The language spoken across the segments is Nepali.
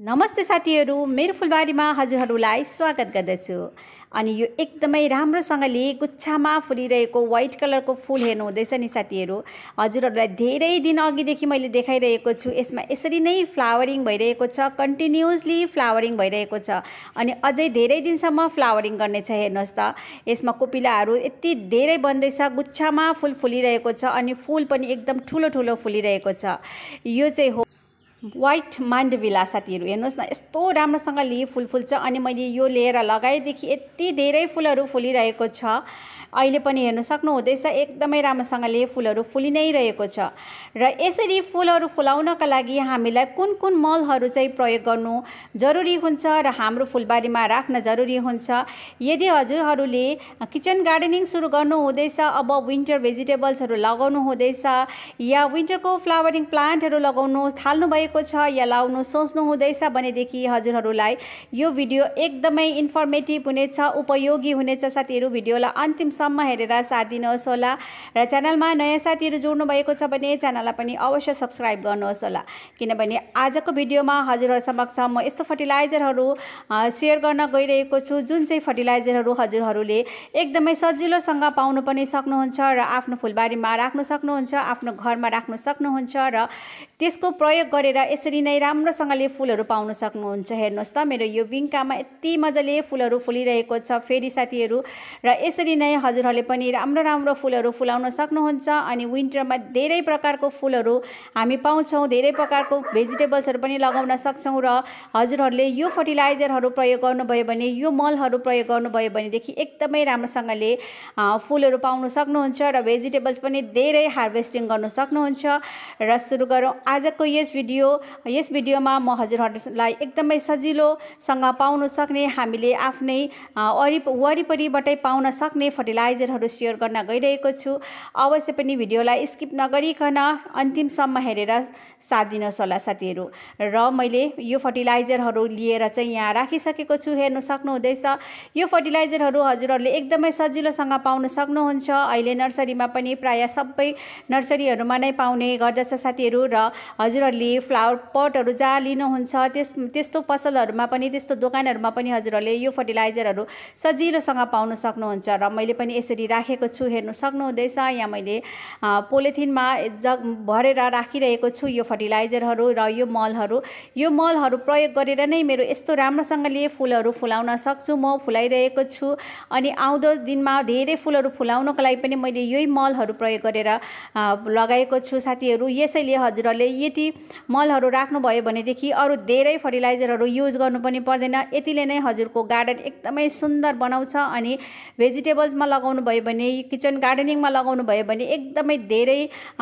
नमस्ते साथीहरू मेरो फुलबारीमा हजुरहरूलाई स्वागत गर्दछु। अनि यो एकदमै राम्रोसँगले गुच्छामा फुलिरहेको वाइट कलरको फुल हेर्नु हुँदैछ नि साथीहरू। हजुरहरूलाई धेरै दिन अघिदेखि मैले देखाइरहेको छु। यसमा यसरी नै फ्लावरिङ भइरहेको छ कन्टिन्युसली फ्लावरिङ भइरहेको छ। अनि अझै धेरै दिनसम्म फ्लावरिङ गर्नेछ हेर्नुहोस् त। यसमा कोपिलाहरू यति धेरै बन्दैछ गुच्छामा फुल फुलिरहेको छ अनि फुल पनि एकदम ठुलो ठुलो फुलिरहेको छ। यो चाहिँ हो वाइट मान्डविला साथीहरू हेर्नुहोस् न यस्तो राम्रोसँगले फुल फुल्छ अनि मैले यो लिएर लगाएदेखि यति धेरै फुलहरू फुलिरहेको छ। अहिले पनि हेर्नु सक्नुहुँदैछ एकदमै राम्रोसँगले फुलहरू फुलि नै रहेको छ। र यसरी फुलहरू फुलाउनका लागि हामीलाई कुन कुन मलहरू चाहिँ प्रयोग गर्नु जरुरी हुन्छ र हाम्रो फुलबारीमा राख्न जरुरी हुन्छ? यदि हजुरहरूले किचन गार्डनिङ सुरु गर्नु हुँदैछ अब विन्टर भेजिटेबल्सहरू लगाउनु हुँदैछ या विन्टरको फ्लावरिङ प्लान्टहरू लगाउनु थाल्नु भएको छ या लाउनु सोच्नु हुँदैछ भनेदेखि हजुरहरूलाई यो भिडियो एकदमै इन्फर्मेटिभ हुनेछ उपयोगी हुनेछ साथीहरू। भिडियोलाई अन्तिम सम्म हेरेर साथ दिनुहोस् होला र च्यानलमा नयाँ साथीहरू जोड्नु भएको छ भने च्यानललाई पनि अवश्य सब्सक्राइब गर्नुहोस् होला। किनभने आजको भिडियोमा हजुरहरू समक्ष म यस्तो फर्टिलाइजरहरू सेयर गर्न गइरहेको छु जुन चाहिँ फर्टिलाइजरहरू हजुरहरूले एकदमै सजिलोसँग पाउनु पनि सक्नुहुन्छ र आफ्नो फुलबारीमा राख्नु सक्नुहुन्छ आफ्नो घरमा राख्नु सक्नुहुन्छ र त्यसको प्रयोग गरेर यसरी नै राम्रोसँगले फुलहरू पाउन सक्नुहुन्छ हेर्नुहोस् त। मेरो यो बिङ्कामा यति मजाले फुलहरू फुलिरहेको छ फेरि साथीहरू। र यसरी नै हजुरहरूले पनि राम्रो राम्रो फुलहरू फुलाउन सक्नुहुन्छ अनि विन्टरमा धेरै प्रकारको फुलहरू हामी पाउँछौँ धेरै प्रकारको भेजिटेबल्सहरू पनि लगाउन सक्छौँ र हजुरहरूले यो फर्टिलाइजरहरू प्रयोग गर्नुभयो भने यो मलहरू प्रयोग गर्नुभयो भनेदेखि एकदमै राम्रोसँगले फुलहरू पाउन सक्नुहुन्छ र भेजिटेबल्स पनि धेरै हार्भेस्टिङ गर्नु सक्नुहुन्छ। र सुरु गरौँ आजको यस भिडियो। यस भिडियोमा म हजुरहरूलाई एकदमै सजिलोसँग पाउन सक्ने हामीले आफ्नै वरिप वरिपरिबाटै पाउन सक्ने फर्टिलाइजरहरू सेयर गर्न गइरहेको छु। अवश्य पनि भिडियोलाई स्किप नगरिकन अन्तिमसम्म हेरेर साथ दिनुहोस् होला साथीहरू। र मैले यो फर्टिलाइजरहरू लिएर चाहिँ यहाँ राखिसकेको छु हेर्नु सक्नुहुँदैछ। यो फर्टिलाइजरहरू हजुरहरूले एकदमै सजिलोसँग पाउन सक्नुहुन्छ। अहिले नर्सरीमा पनि प्रायः सबै नर्सरीहरूमा नै पाउने गर्दछ साथीहरू र हजुरहरूले फ्लावर पटहरू जहाँ लिनुहुन्छ त्यस त्यस्तो पसलहरूमा पनि त्यस्तो दोकानहरूमा पनि हजुरहरूले यो फर्टिलाइजरहरू सजिलोसँग पाउन सक्नुहुन्छ र मैले पनि यसरी राखेको छु हेर्नु सक्नुहुँदैछ। यहाँ मैले पोलिथिनमा जग भरेर राखिरहेको छु यो फर्टिलाइजरहरू र यो मलहरू। यो मलहरू प्रयोग गरेर नै मेरो यस्तो राम्रोसँगले फुलहरू फुलाउन सक्छु। म फुलाइरहेको छु अनि आउँदो दिनमा धेरै फुलहरू फुलाउनको लागि पनि मैले यही मलहरू प्रयोग गरेर लगाएको छु। साथीहरू यसैले हजुरहरूले यति मलहरू राख्नुभयो भनेदेखि अरू धेरै फर्टिलाइजरहरू युज गर्नु पनि पर्दैन। यतिले नै हजुरको गार्डन एकदमै सुन्दर बनाउँछ अनि भेजिटेबल्समा लगाउनु भयो भने किचन गार्डनिङमा लगाउनु भयो भने एकदमै धेरै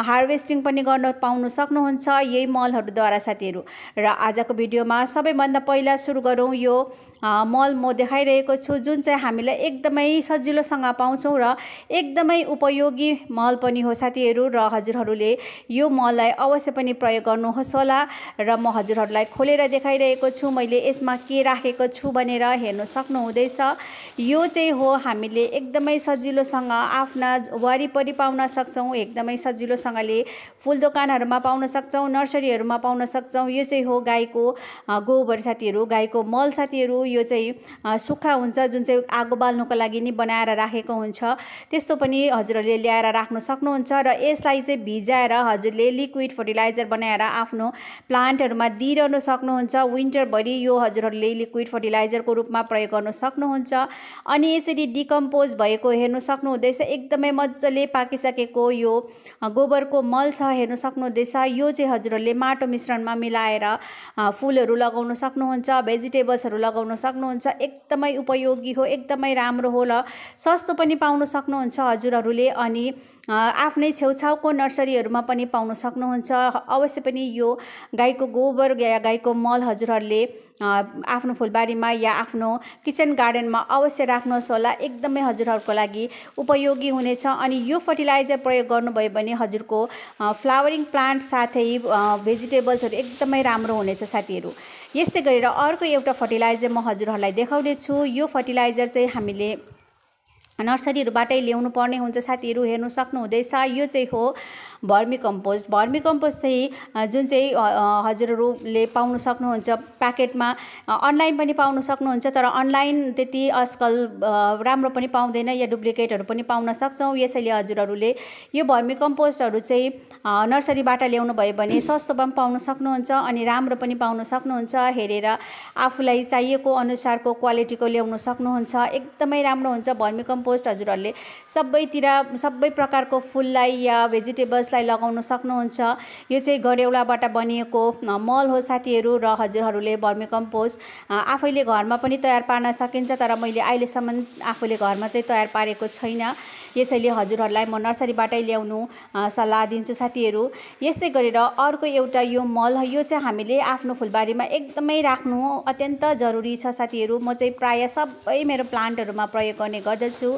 हार्भेस्टिङ पनि गर्न पाउनु सक्नुहुन्छ यही मलहरूद्वारा साथीहरू। र आजको भिडियोमा सबैभन्दा पहिला सुरु गरौँ यो मल म देखाइरहेको छु जुन चाहिँ हामीलाई एकदमै सजिलोसँग पाउँछौँ र एकदमै उपयोगी मल पनि हो साथीहरू र हजुरहरूले यो मललाई अवश्य पनि प्रयोग गर्नुहोस् होला र म हजुरहरूलाई खोलेर देखाइरहेको छु मैले यसमा के राखेको छु भनेर हेर्नु सक्नुहुँदैछ। यो चाहिँ हो हामीले एकदमै सजिलोसँग आफ्ना वरिपरि पाउन सक्छौँ एकदमै सजिलोसँगले फुल दोकानहरूमा पाउन सक्छौँ नर्सरीहरूमा पाउन सक्छौँ। यो चाहिँ हो गाईको गोबर साथीहरू गाईको मल साथीहरू। यो चाहिँ सुक्खा हुन्छ जुन चाहिँ आगो बाल्नुको लागि नि बनाएर राखेको हुन्छ। त्यस्तो पनि हजुरहरूले ल्याएर राख्नु सक्नुहुन्छ र यसलाई चाहिँ भिजाएर हजुरले लिक्विड फर्टिलाइजर बनाएर आफ्नो प्लान्टहरूमा दिइरहनु सक्नुहुन्छ। विन्टरभरि यो हजुरहरूले लिक्विड फर्टिलाइजरको रूपमा प्रयोग गर्नु सक्नुहुन्छ। अनि यसरी डिकम्पोज भएको हेर्नु सक्नुहुँदैछ। एकदमै मजाले पाकिसकेको यो गोबरको मल छ हेर्नु सक्नुहुँदैछ। यो चाहिँ हजुरहरूले माटो मिश्रणमा मिलाएर फुलहरू लगाउन सक्नुहुन्छ भेजिटेबल्सहरू लगाउन सक्नुहुन्छ एकदमै उपयोगी हो एकदमै राम्रो हो र सस्तो पनि पाउन सक्नुहुन्छ हजुरहरूले अनि आफ्नै छेउछाउको नर्सरीहरूमा पनि पाउन सक्नुहुन्छ। अवश्य पनि यो गाईको गोबर या गाईको मल हजुरहरूले आफ्नो फुलबारीमा या आफ्नो किचन गार्डनमा अवश्य राख्नुहोस् होला। एकदमै हजुरहरूको लागि उपयोगी हुनेछ अनि यो फर्टिलाइजर प्रयोग गर्नुभयो भने हजुरको फ्लावरिङ प्लान्ट साथै भेजिटेबल्सहरू एकदमै राम्रो हुनेछ साथीहरू। यस्तै गरेर अर्को एउटा फर्टिलाइजर म हजुरहरूलाई देखाउने छु यो फर्टिलाइजर चाहिँ हामीले नर्सरीहरूबाटै ल्याउनु पर्ने हुन्छ साथीहरू हेर्नु सक्नुहुँदैछ यो चाहिँ हो भर्मी कम्पोस्ट भर्मी कम्पोस्ट चाहिँ जुन चाहिँ हजुरहरूले पाउनु सक्नुहुन्छ प्याकेटमा अनलाइन पनि पाउनु सक्नुहुन्छ तर अनलाइन त्यति आजकल राम्रो पनि पाउँदैन या डुप्लिकेटहरू पनि पाउन सक्छौँ। यसैले हजुरहरूले यो भर्मी कम्पोस्टहरू चाहिँ नर्सरीबाट ल्याउनु भयो भने सस्तोमा पनि पाउन सक्नुहुन्छ अनि राम्रो पनि पाउन सक्नुहुन्छ। हेरेर आफूलाई चाहिएको अनुसारको क्वालिटीको ल्याउनु सक्नुहुन्छ। एकदमै राम्रो हुन्छ भर्मी कम्पोस्ट हजुरहरूले सबैतिर सबै प्रकारको फुललाई या भेजिटेबल्सलाई लगाउन सक्नुहुन्छ। यो चाहिँ गरेउलाबाट बनिएको मल हो साथीहरू र हजुरहरूले भर्मी कम्पोस्ट आफैले घरमा पनि तयार पार्न सकिन्छ तर मैले अहिलेसम्म आफूले घरमा चाहिँ तयार पारेको छैन। यसैले हजुरहरूलाई म नर्सरीबाटै ल्याउनु सल्लाह दिन्छु साथीहरू। यस्तै गरेर अर्को एउटा यो मल यो चाहिँ हामीले आफ्नो फुलबारीमा एकदमै राख्नु अत्यन्त जरुरी छ साथीहरू। म चाहिँ प्रायः सबै मेरो प्लान्टहरूमा प्रयोग गर्ने गर्दछु।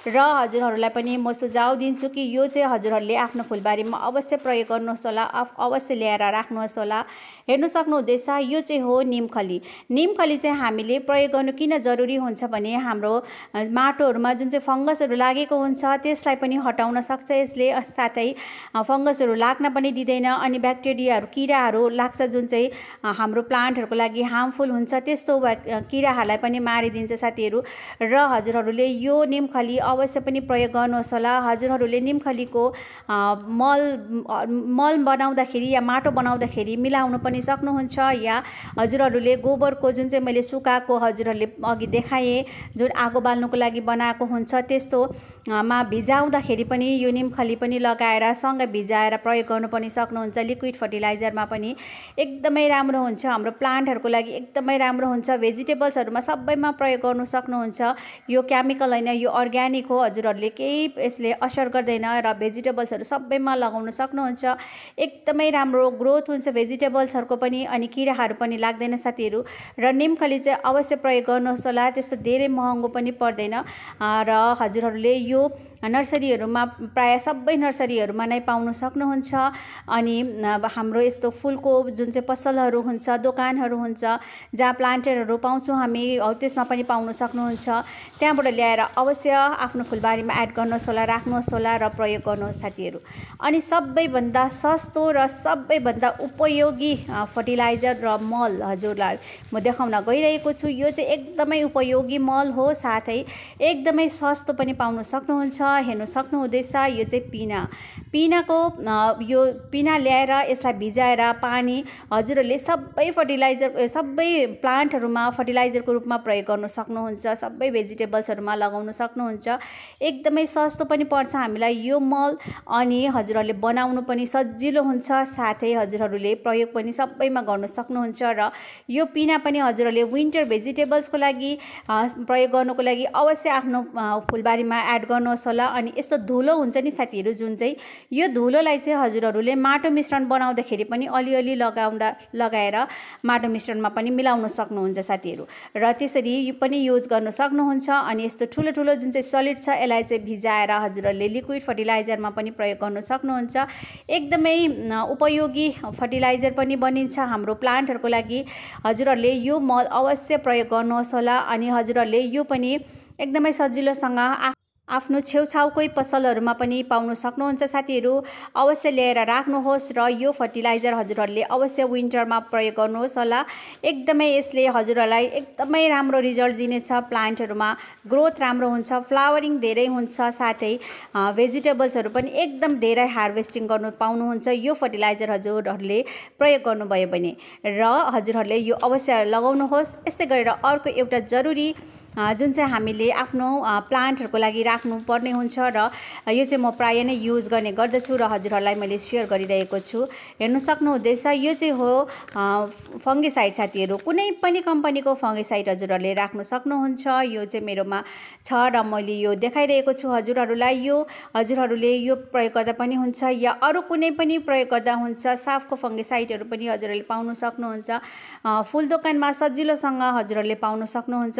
र हजुरहरूलाई पनि म सुझाव दिन्छु कि यो चाहिँ हजुरहरूले आफ्नो फुलबारीमा अवश्य प्रयोग गर्नुहोस् होला अवश्य ल्याएर राख्नुहोस् होला। हेर्नु सक्नुहुँदैछ यो चाहिँ हो निमखली। निमखली चाहिँ हामीले प्रयोग गर्नु किन जरुरी हुन्छ भने हाम्रो माटोहरूमा जुन चाहिँ फङ्गसहरू लागेको हुन्छ त्यसलाई पनि हटाउन सक्छ। यसले साथै फङ्गसहरू लाग्न पनि दिँदैन अनि ब्याक्टेरियाहरू किराहरू लाग्छ जुन चाहिँ हाम्रो प्लान्टहरूको लागि हार्मफुल हुन्छ त्यस्तो किराहरूलाई पनि मारिदिन्छ साथीहरू। र हजुरहरूले यो निमखली अवश्य पनि प्रयोग गर्नुहोस् होला। हजुरहरूले निमखलीको मल मल बनाउँदाखेरि या माटो बनाउँदाखेरि मिलाउनु पनि सक्नुहुन्छ या हजुरहरूले गोबरको जुन चाहिँ मैले सुकाएको हजुरहरूले अघि देखाएँ जुन आगो बाल्नुको लागि बनाएको हुन्छ त्यस्तो मा भिजाउँदाखेरि पनि यो निमखली पनि लगाएर सँगै भिजाएर प्रयोग गर्नु पनि सक्नुहुन्छ। लिक्विड फर्टिलाइजरमा पनि एकदमै राम्रो हुन्छ। हाम्रो प्लान्टहरूको लागि एकदमै राम्रो हुन्छ। भेजिटेबल्सहरूमा सबैमा प्रयोग गर्नु सक्नुहुन्छ। यो केमिकल होइन यो अर्ग्यानिक अर्ग्यानिक हो हजुरहरूले केही यसले असर गर्दैन र भेजिटेबल्सहरू सबैमा लगाउन सक्नुहुन्छ। एकदमै राम्रो ग्रोथ हुन्छ भेजिटेबल्सहरूको पनि अनि किराहरू पनि लाग्दैन साथीहरू। र निमखली चाहिँ अवश्य प्रयोग गर्नुहोस् होला त्यस्तो धेरै महँगो पनि पर्दैन। र हजुरहरूले यो नर्सरीहरूमा प्रायः सबै नर्सरीहरूमा नै पाउन सक्नुहुन्छ। अनि हाम्रो यस्तो फुलको जुन चाहिँ पसलहरू हुन्छ दोकानहरू हुन्छ जहाँ प्लान्टरहरू पाउँछौँ हामी हौ त्यसमा पनि पाउन सक्नुहुन्छ। त्यहाँबाट ल्याएर अवश्य आफ्नो फुलबारीमा एड गर्नुहोस् होला राख्नुहोस् होला र प्रयोग गर्नुहोस् साथीहरू। अनि सबैभन्दा सस्तो र सबैभन्दा उपयोगी फर्टिलाइजर र मल हजुरलाई म देखाउन गइरहेको छु। यो चाहिँ एकदमै उपयोगी मल हो साथै एकदमै सस्तो पनि पाउन सक्नुहुन्छ हेर्नु सक्नुहुँदैछ। यो चाहिँ पिना। पिनाको यो पिना ल्याएर यसलाई भिजाएर पानी हजुरहरूले सबै फर्टिलाइजर सबै प्लान्टहरूमा फर्टिलाइजरको रूपमा प्रयोग गर्न सक्नुहुन्छ सबै भेजिटेबल्सहरूमा लगाउन सक्नुहुन्छ। एकदमै सस्तो पनि पर्छ हामीलाई यो मल अनि हजुरहरूले बनाउनु पनि सजिलो हुन्छ साथै हजुरहरूले प्रयोग पनि सबैमा गर्न सक्नुहुन्छ र यो पिना पनि हजुरहरूले विन्टर भेजिटेबल्सको लागि प्रयोग गर्नुको लागि अवश्य आफ्नो फुलबारीमा एड गर्नुहोस् होला। अनि यस्तो धुलो हुन्छ नि साथीहरू जुन चाहिँ यो धुलोलाई चाहिँ हजुरहरूले माटो मिश्रण बनाउँदाखेरि पनि अलिअलि लगाउँदा लगाएर माटो मिश्रणमा पनि मिलाउन सक्नुहुन्छ साथीहरू। र त्यसरी पनि युज गर्न सक्नुहुन्छ। अनि यस्तो ठुलो ठुलो जुन चाहिँ सलिड छ यसलाई चाहिँ भिजाएर हजुरहरूले लिक्विड फर्टिलाइजरमा पनि प्रयोग गर्न सक्नुहुन्छ। एकदमै उपयोगी फर्टिलाइजर पनि बनिन्छ। हाम्रो प्लान्टहरूको लागि हजुरहरूले यो मल अवश्य प्रयोग गर्नुहोस् होला। अनि हजुरहरूले यो पनि एकदमै सजिलोसँग आफ्नो छेउछाउकै पसलहरूमा पनि पाउन सक्नुहुन्छ। साथीहरू अवश्य ल्याएर राख्नुहोस् र यो फर्टिलाइजर हजुरहरूले अवश्य विन्टरमा प्रयोग गर्नुहोस् होला। एकदमै यसले हजुरहरूलाई एकदमै राम्रो रिजल्ट दिनेछ। प्लान्टहरूमा ग्रोथ राम्रो हुन्छ फ्लावरिङ धेरै हुन्छ साथै भेजिटेबल्सहरू पनि एकदम धेरै हार्भेस्टिङ गर्नु पाउनुहुन्छ। यो फर्टिलाइजर हजुरहरूले प्रयोग गर्नुभयो भने र हजुरहरूले यो अवश्य लगाउनुहोस्। यस्तै गरेर अर्को एउटा जरुरी जुन चाहिँ हामीले आफ्नो प्लान्टहरूको लागि राख्नुपर्ने हुन्छ र यो चाहिँ म प्रायः नै युज गर्ने गर्दछु र हजुरहरूलाई मैले सेयर गरिरहेको छु। हेर्नु सक्नुहुँदैछ यो चाहिँ हो फङ्गिसाइड साथीहरू। कुनै पनि कम्पनीको फङ्गिसाइड हजुरहरूले राख्नु सक्नुहुन्छ। यो चाहिँ मेरोमा छ र मैले यो देखाइरहेको छु हजुरहरूलाई। यो हजुरहरूले यो प्रयोग गर्दा पनि हुन्छ या अरू कुनै पनि प्रयोग गर्दा हुन्छ। साफको फङ्गिसाइडहरू पनि हजुरहरूले पाउनु सक्नुहुन्छ। फुल दोकानमा सजिलोसँग हजुरहरूले पाउनु सक्नुहुन्छ।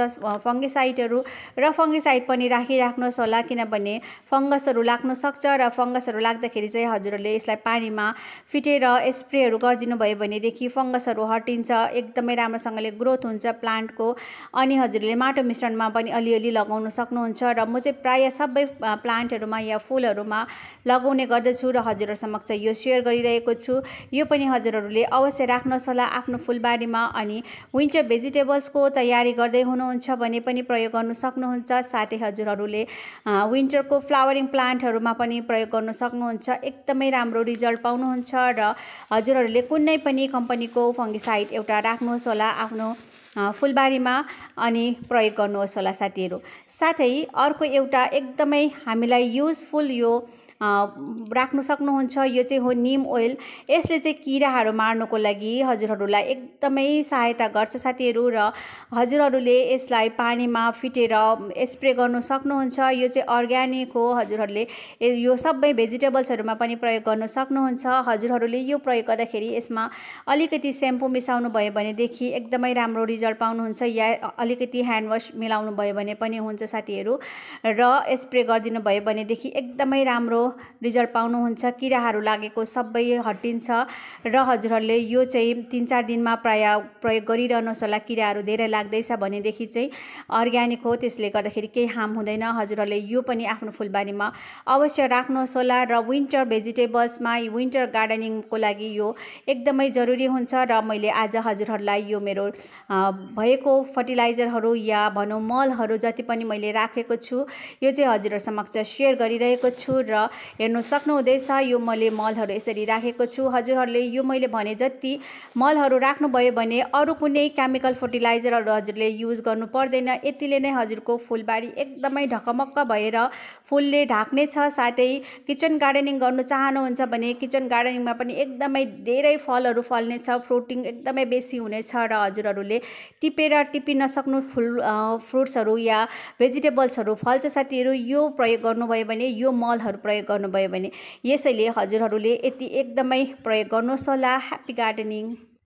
फङ्गिसाइडहरू र फङ्गिसाइड पनि राखिराख्नुहोस् होला किनभने फङ्गसहरू लाग्न सक्छ र फङ्गसहरू लाग्दाखेरि चाहिँ हजुरहरूले यसलाई पानीमा फिटेर स्प्रेहरू गरिदिनु भयो भनेदेखि फङ्गसहरू हटिन्छ एकदमै राम्रोसँगले ग्रोथ हुन्छ प्लान्टको। अनि हजुरले माटो मिश्रणमा पनि अलिअलि लगाउन सक्नुहुन्छ र म चाहिँ प्रायः सबै प्लान्टहरूमा या फुलहरूमा लगाउने गर्दछु र हजुरहरू समक्ष यो सेयर गरिरहेको छु। यो पनि हजुरहरूले अवश्य राख्नुहोस् होला आफ्नो फुलबारीमा अनि विन्टर भेजिटेबल्सको तयारी गर्दै हुनुहुन्छ भने पनि प्रयोग गर्नु सक्नुहुन्छ। साथै हजुरहरूले विन्टरको फ्लावरिङ प्लान्टहरूमा पनि प्रयोग गर्नु सक्नुहुन्छ। एकदमै राम्रो रिजल्ट पाउनुहुन्छ र हजुरहरूले कुनै पनि कम्पनीको फङ्गिसाइड एउटा राख्नुहोस् होला आफ्नो फुलबारीमा अनि प्रयोग गर्नुहोस् होला साथीहरू। साथै अर्को एउटा एकदमै हामीलाई युजफुल यो राख्नु सक्नुहुन्छ। यो चाहिँ हो निम ओइल यसले चाहिँ किराहरू मार्नको लागि हजुरहरूलाई एकदमै सहायता गर्छ साथीहरू र हजुरहरूले यसलाई पानीमा फिटेर स्प्रे गर्नु सक्नुहुन्छ। यो चाहिँ अर्ग्यानिक हो। हजुरहरूले यो सबै भेजिटेबल्सहरूमा पनि प्रयोग गर्न सक्नुहुन्छ। हजुरहरूले यो प्रयोग गर्दाखेरि यसमा अलिकति सेम्पू मिसाउनु भयो भनेदेखि एकदमै राम्रो रिजल्ट पाउनुहुन्छ। या अलिकति ह्यान्डवास मिलाउनु भयो भने पनि हुन्छ साथीहरू। र स्प्रे गरिदिनु भयो भनेदेखि एकदमै राम्रो रिजल्ट पाउनुहुन्छ किराहरू लागेको सबै हटिन्छ र हजुरहरूले यो चाहिँ तिन चार दिनमा प्राय प्रयोग गरिरहनुहोस् होला किराहरू धेरै लाग्दैछ भनेदेखि चाहिँ अर्ग्यानिक हो त्यसले गर्दाखेरि केही हार्म हुँदैन। हजुरहरूले यो पनि आफ्नो फुलबारीमा अवश्य राख्नुहोस् होला र विन्टर भेजिटेबल्समा विन्टर गार्डनिङको लागि यो एकदमै जरुरी हुन्छ र मैले आज हजुरहरूलाई यो मेरो भएको फर्टिलाइजरहरू या भनौँ मलहरू जति पनि मैले राखेको छु यो चाहिँ हजुरहरू समक्ष सेयर गरिरहेको छु र हेर्नु सक्नुहुँदैछ। यो मैले मलहरू यसरी राखेको छु। हजुरहरूले यो मैले भने जति मलहरू राख्नुभयो भने अरू कुनै केमिकल फर्टिलाइजरहरू हजुरले युज गर्नु पर्दैन। यतिले नै हजुरको फुलबारी एकदमै ढकमक्क भएर फुलले ढाक्ने छ साथै किचन गार्डनिङ गर्नु चाहनुहुन्छ भने किचन गार्डनिङमा पनि एकदमै धेरै फलहरू फल्नेछ। फ्रुटिङ एकदमै बेसी हुनेछ र हजुरहरूले टिपेर टिपी नसक्नु फुल फ्रुट्सहरू या भेजिटेबल्सहरू फल्छ साथीहरू यो प्रयोग गर्नुभयो भने यो मलहरू प्रयोग गर्नुभयो भने यसैले हजुरहरूले यति एकदमै प्रयोग गर्नुहोस् होला। Happy gardening